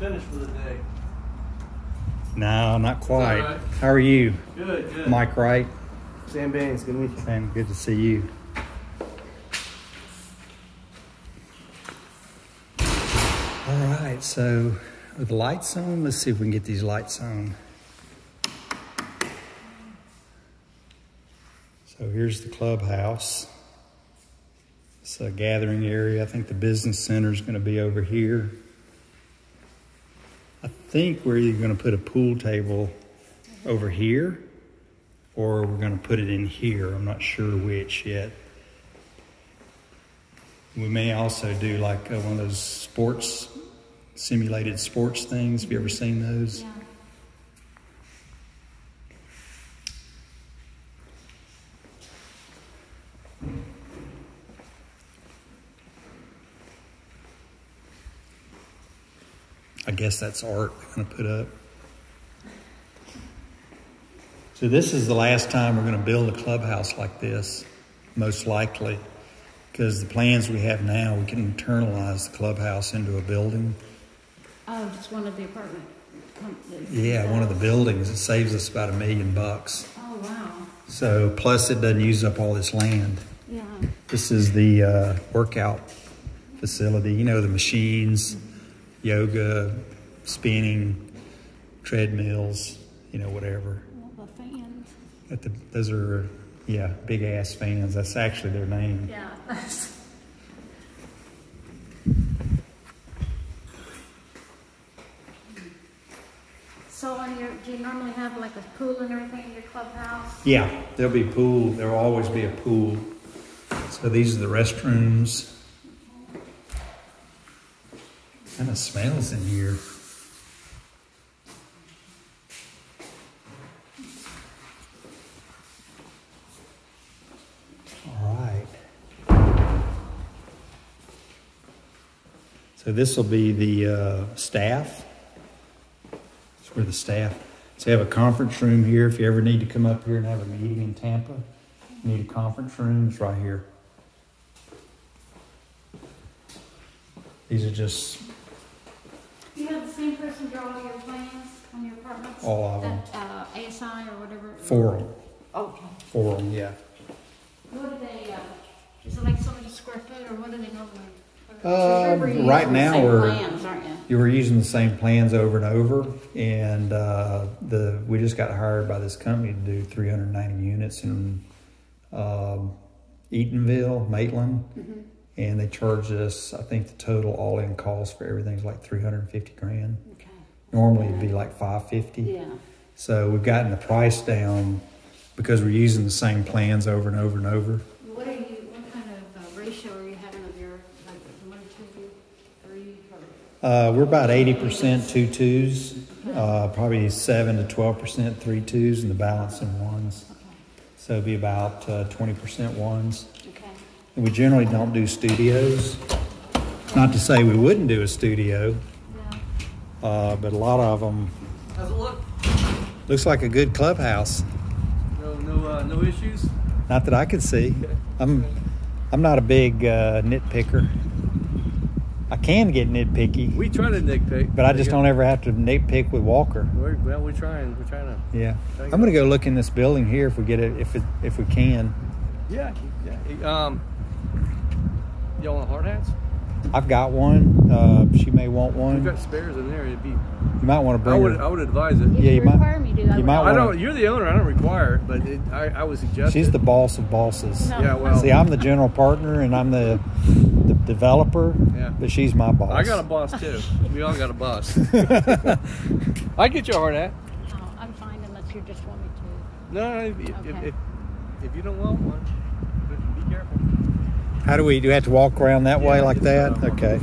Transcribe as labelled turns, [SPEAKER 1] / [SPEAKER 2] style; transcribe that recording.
[SPEAKER 1] finished for the day.
[SPEAKER 2] No, not quite.
[SPEAKER 1] right?
[SPEAKER 2] How are you?
[SPEAKER 1] Good, good.
[SPEAKER 2] Mike Wright.
[SPEAKER 3] Sam Baines, good to meet you.
[SPEAKER 2] Sam, good to see you. All right, so with the lights on? Let's see if we can get these lights on. So here's the clubhouse. It's a gathering area. I think the business center is going to be over here. Think we're either going to put a pool table over here or we're going to put it in here. I'm not sure which yet. We may also do like uh, one of those sports, simulated sports things. Have you ever seen those?
[SPEAKER 4] Yeah.
[SPEAKER 2] I guess that's art they're going to put up. So this is the last time we're going to build a clubhouse like this, most likely, because the plans we have now, we can internalize the clubhouse into a building.
[SPEAKER 4] Oh, just one of the apartment companies.
[SPEAKER 2] Yeah, one of the buildings. It saves us about a million bucks.
[SPEAKER 4] Oh, wow.
[SPEAKER 2] So plus it doesn't use up all this land.
[SPEAKER 4] Yeah.
[SPEAKER 2] This is the uh, workout facility. You know the machines, yoga, spinning, treadmills. You know whatever.
[SPEAKER 4] The fans.
[SPEAKER 2] At the, those are yeah big ass fans. That's actually their name.
[SPEAKER 4] Yeah. So on your, do you normally have like a pool and everything in your clubhouse?
[SPEAKER 2] Yeah, there'll be pool. There'll always be a pool. So these are the restrooms. Kind of smells in here. All right. So this will be the uh, staff. It's where the staff. So have a conference room here. If you ever need to come up here and have a meeting in Tampa, you need a conference room. It's right here. These are just
[SPEAKER 4] Do you have the same person draw all your plans on your apartments?
[SPEAKER 2] All of them.
[SPEAKER 4] That, uh, ASI or whatever?
[SPEAKER 2] four of them.
[SPEAKER 4] Okay.
[SPEAKER 2] Four of them, yeah.
[SPEAKER 4] What do they, uh, is it like so many square foot or what do they normally?
[SPEAKER 2] Uh,
[SPEAKER 4] Remember you're
[SPEAKER 2] right
[SPEAKER 4] using the
[SPEAKER 2] now
[SPEAKER 4] same
[SPEAKER 2] we're-
[SPEAKER 4] Plans, aren't you?
[SPEAKER 2] You were using the same plans over and over, and uh, the we just got hired by this company to do 390 units in um, Eatonville, Maitland,
[SPEAKER 4] Mm-hmm.
[SPEAKER 2] And they charged us. I think the total all-in cost for everything's like 350 grand.
[SPEAKER 4] Okay.
[SPEAKER 2] Normally it'd be like 550.
[SPEAKER 4] Yeah.
[SPEAKER 2] So we've gotten the price down because we're using the same plans over and over and over.
[SPEAKER 4] What are you, what kind of uh, ratio are you having of your, like, one, two, three, or?
[SPEAKER 2] Uh, we're about 80% two twos, uh, probably 7 to 12% three twos, and the balance in ones.
[SPEAKER 4] Okay.
[SPEAKER 2] So it'd be about uh, 20% ones.
[SPEAKER 4] Okay.
[SPEAKER 2] And we generally don't do studios. Not to say we wouldn't do a studio,
[SPEAKER 4] Yeah.
[SPEAKER 2] uh, but a lot of them
[SPEAKER 1] How's it look?
[SPEAKER 2] looks like a good clubhouse.
[SPEAKER 1] No, no, uh, no issues.
[SPEAKER 2] Not that I could see. I'm, I'm not a big uh, nitpicker. I can get nitpicky,
[SPEAKER 1] We try to nitpick,
[SPEAKER 2] but I just don't ever have to nitpick with Walker.
[SPEAKER 1] We're, well, we're trying. We're trying to.
[SPEAKER 2] Yeah, I'm gonna go look in this building here if we get it, if it, if we can.
[SPEAKER 1] Yeah, yeah. Um, y'all want hard hats?
[SPEAKER 2] I've got one. Uh, she may want one.
[SPEAKER 1] We've
[SPEAKER 2] one.
[SPEAKER 1] got spares in there. It'd be.
[SPEAKER 2] You might want to
[SPEAKER 1] I
[SPEAKER 2] bring
[SPEAKER 1] would.
[SPEAKER 2] her.
[SPEAKER 1] I would advise it.
[SPEAKER 4] If
[SPEAKER 2] Yeah, you might-
[SPEAKER 4] require me to, I
[SPEAKER 2] you
[SPEAKER 4] would.
[SPEAKER 2] might wanna-
[SPEAKER 1] don't. You're the owner. I don't require it, but it, I, I would suggest.
[SPEAKER 2] She's
[SPEAKER 1] it.
[SPEAKER 2] the boss of bosses.
[SPEAKER 4] No.
[SPEAKER 1] Yeah, well-
[SPEAKER 2] See, I'm the general partner and I'm the, the developer,
[SPEAKER 1] Yeah.
[SPEAKER 2] but she's my boss.
[SPEAKER 1] I got a boss too. We all got a boss. I get your hard hat.
[SPEAKER 4] Oh, I'm fine unless you just want me to.
[SPEAKER 1] No, no, if, if,
[SPEAKER 4] Okay.
[SPEAKER 1] if, if you don't want one, but be careful.
[SPEAKER 2] How do we do? We have to walk around that way like that?
[SPEAKER 1] uh,
[SPEAKER 2] Okay.